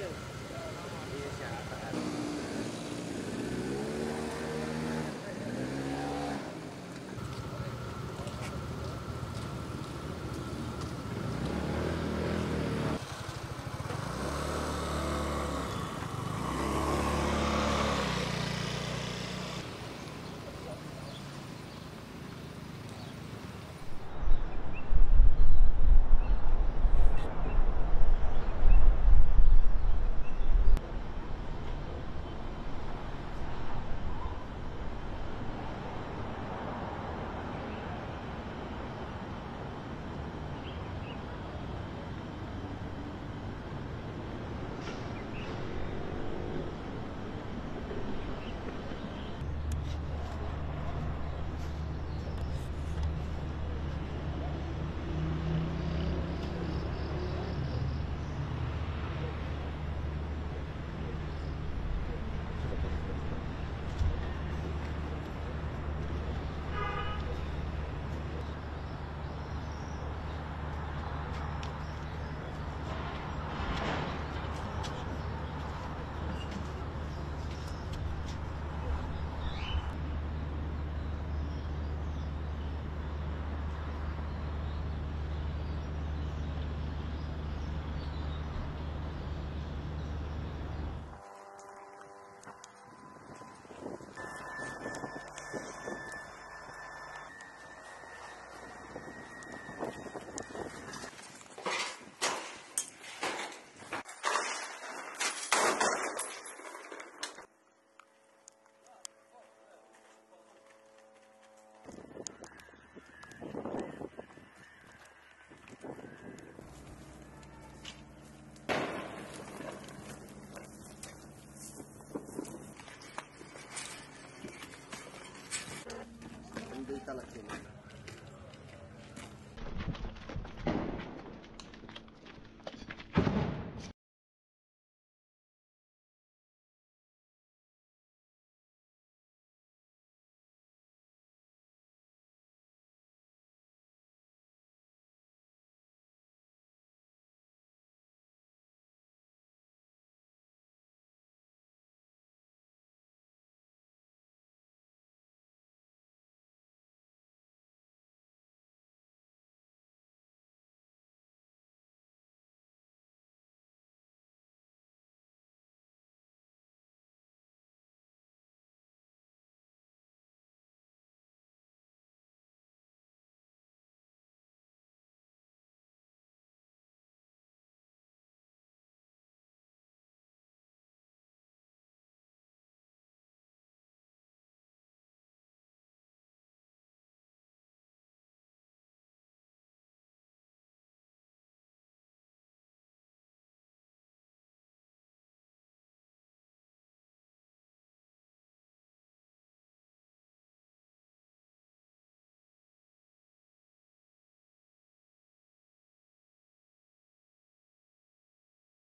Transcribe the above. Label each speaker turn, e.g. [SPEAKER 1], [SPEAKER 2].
[SPEAKER 1] Valeu. tela queimada. Né?